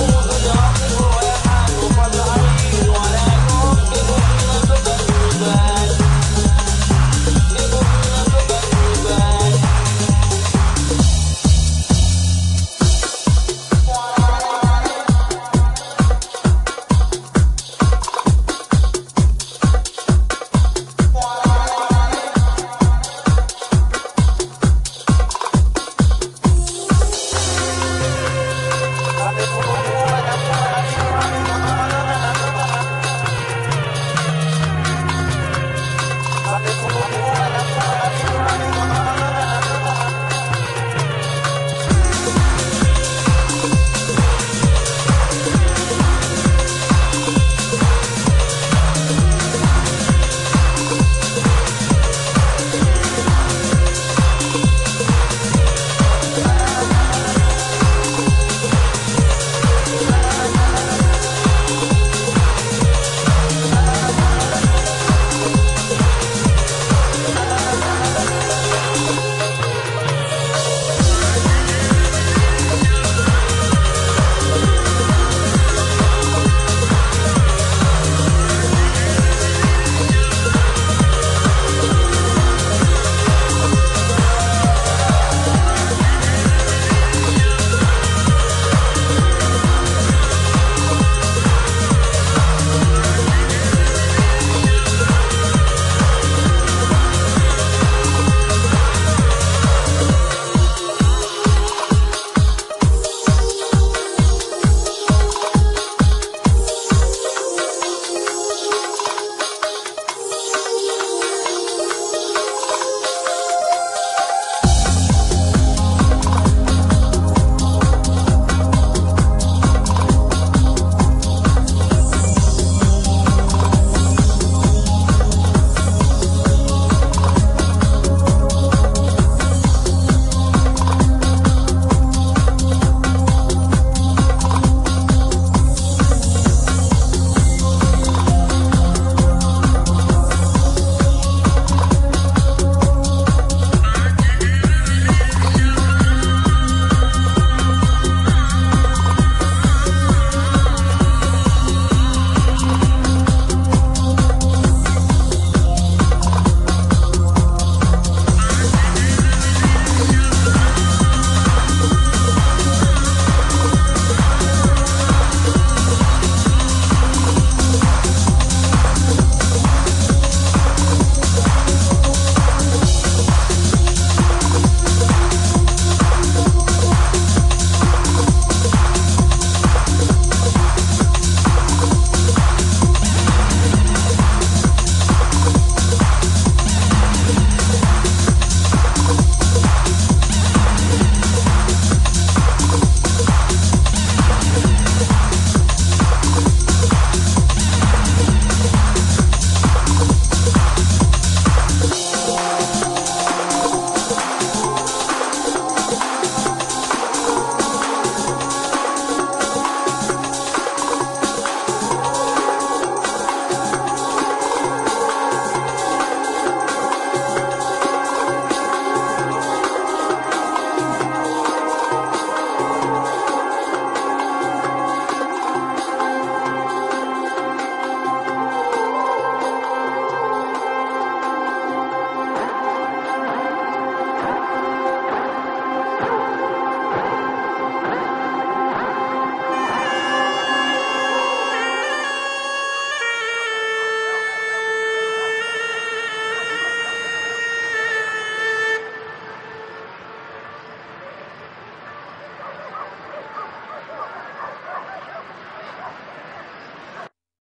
all the dark and all